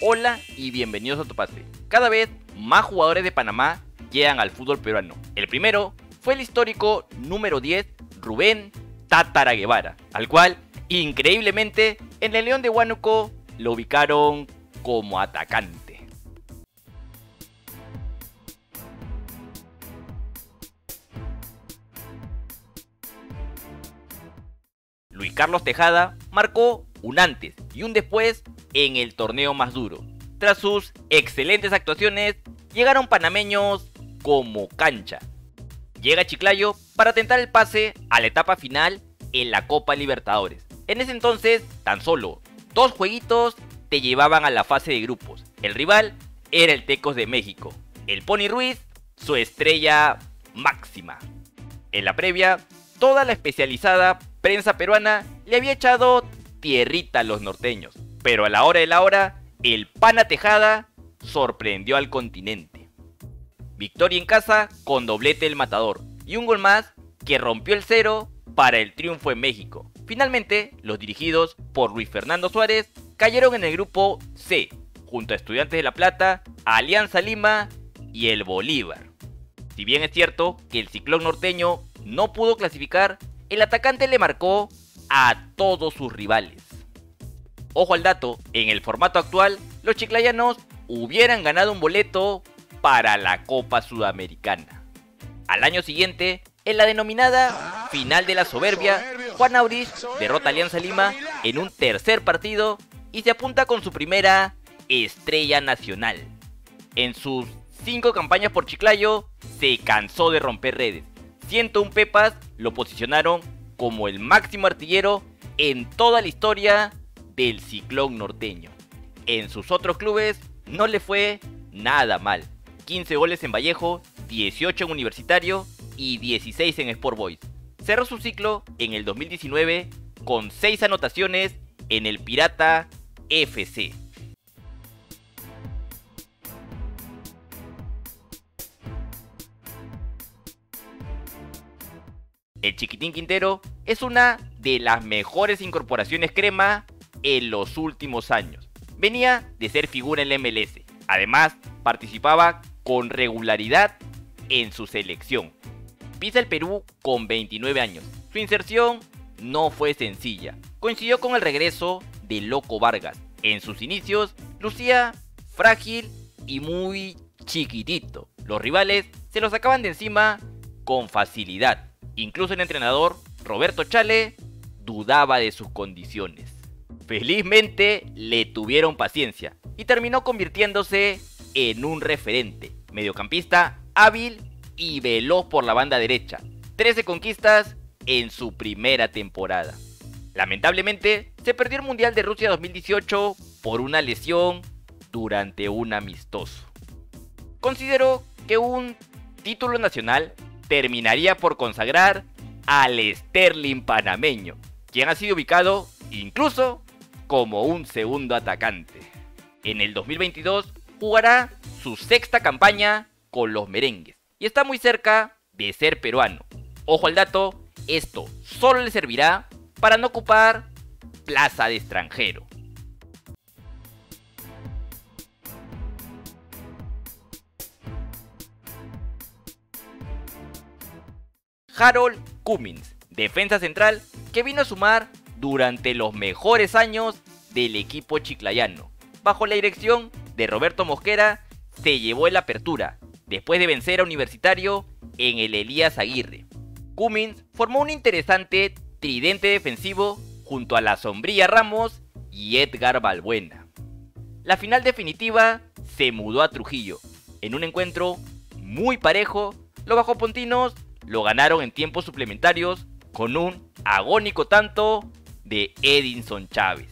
Hola y bienvenidos a Topase. Cada vez más jugadores de Panamá llegan al fútbol peruano. El primero fue el histórico número 10, Rubén Tatara Guevara, al cual, increíblemente, en el León de Huánuco lo ubicaron como atacante. Luis Carlos Tejada marcó un antes y un después en el torneo más duro. Tras sus excelentes actuaciones, llegaron panameños como cancha. Llega Chiclayo para tentar el pase a la etapa final en la Copa Libertadores. En ese entonces, tan solo dos jueguitos te llevaban a la fase de grupos. El rival era el Tecos de México. El Pony Ruiz, su estrella máxima. En la previa, toda la especializada prensa peruana le había echado tierrita a los norteños. Pero a la hora de la hora, el Pana Tejada sorprendió al continente. Victoria en casa con doblete del matador y un gol más que rompió el cero para el triunfo en México. Finalmente, los dirigidos por Luis Fernando Suárez cayeron en el grupo C, junto a Estudiantes de La Plata, Alianza Lima y el Bolívar. Si bien es cierto que el ciclón norteño no pudo clasificar, el atacante le marcó a todos sus rivales. Ojo al dato, en el formato actual, los chiclayanos hubieran ganado un boleto para la Copa Sudamericana. Al año siguiente, en la denominada Final de la Soberbia, Juan Aurich derrota a Alianza Lima en un tercer partido y se apunta con su primera estrella nacional. En sus cinco campañas por Chiclayo, se cansó de romper redes. 101 Pepas lo posicionaron como el máximo artillero en toda la historia del ciclón norteño. En sus otros clubes no le fue nada mal. 15 goles en Vallejo, 18 en Universitario y 16 en Sport Boys. Cerró su ciclo en el 2019 con 6 anotaciones en el Pirata FC. El Chiquitín Quintero es una de las mejores incorporaciones crema en los últimos años. Venía de ser figura en la MLS. Además, participaba con regularidad en su selección. Pisa el Perú con 29 años. Su inserción no fue sencilla. Coincidió con el regreso de Loco Vargas. En sus inicios, lucía frágil y muy chiquitito. Los rivales se lo sacaban de encima con facilidad. Incluso el entrenador, Roberto Chale, dudaba de sus condiciones. Felizmente le tuvieron paciencia y terminó convirtiéndose en un referente, mediocampista hábil y veloz por la banda derecha. 13 conquistas en su primera temporada. Lamentablemente, se perdió el Mundial de Rusia 2018 por una lesión durante un amistoso. Considero que un título nacional terminaría por consagrar al Sterling panameño, quien ha sido ubicado incluso como un segundo atacante. En el 2022 jugará su sexta campaña con los merengues y está muy cerca de ser peruano. Ojo al dato, esto solo le servirá para no ocupar plaza de extranjero. Harold Cummins, defensa central que vino a sumar durante los mejores años del equipo chiclayano. Bajo la dirección de Roberto Mosquera, se llevó el apertura, después de vencer a Universitario en el Elías Aguirre. Cummins formó un interesante tridente defensivo junto a la Sombría Ramos y Edgar Balbuena. La final definitiva se mudó a Trujillo, en un encuentro muy parejo, los bajopontinos lo ganaron en tiempos suplementarios con un agónico tanto de Edinson Chávez.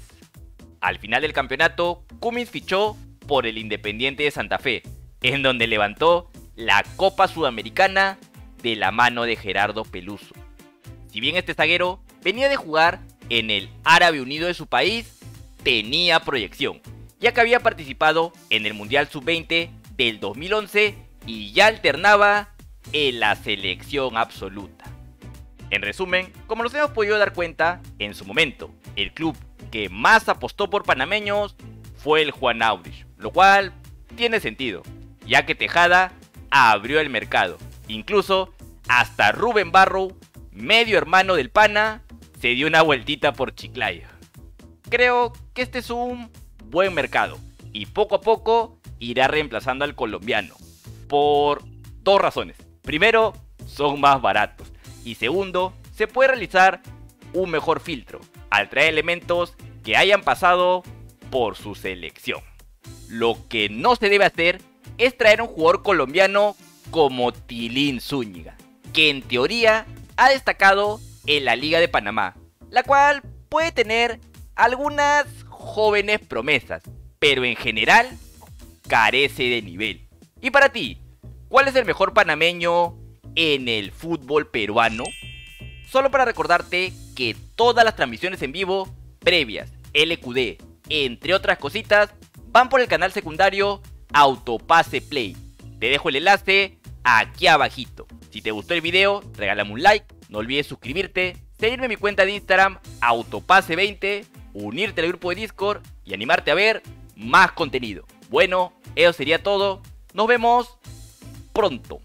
Al final del campeonato, Cummins fichó por el Independiente de Santa Fe, en donde levantó la Copa Sudamericana de la mano de Gerardo Peluso. Si bien este zaguero venía de jugar en el Árabe Unido de su país, tenía proyección, ya que había participado en el Mundial Sub-20 del 2011 y ya alternaba en la selección absoluta. En resumen, como nos hemos podido dar cuenta, en su momento, el club que más apostó por panameños fue el Juan Aurich, lo cual tiene sentido, ya que Tejada abrió el mercado. Incluso hasta Rubén Barrow, medio hermano del pana, se dio una vueltita por Chiclayo. Creo que este es un buen mercado y poco a poco irá reemplazando al colombiano. Por dos razones. Primero, son más baratos. Y segundo, se puede realizar un mejor filtro al traer elementos que hayan pasado por su selección. Lo que no se debe hacer es traer un jugador colombiano como Tilín Zúñiga, que en teoría ha destacado en la Liga de Panamá, la cual puede tener algunas jóvenes promesas, pero en general carece de nivel. Y para ti, ¿cuál es el mejor panameño en el fútbol peruano? Solo para recordarte que todas las transmisiones en vivo, previas, LQD, entre otras cositas, van por el canal secundario Autopase Play. Te dejo el enlace aquí abajito. Si te gustó el video, regálame un like, no olvides suscribirte, seguirme en mi cuenta de Instagram Autopase20, unirte al grupo de Discord y animarte a ver más contenido. Bueno, eso sería todo. Nos vemos pronto.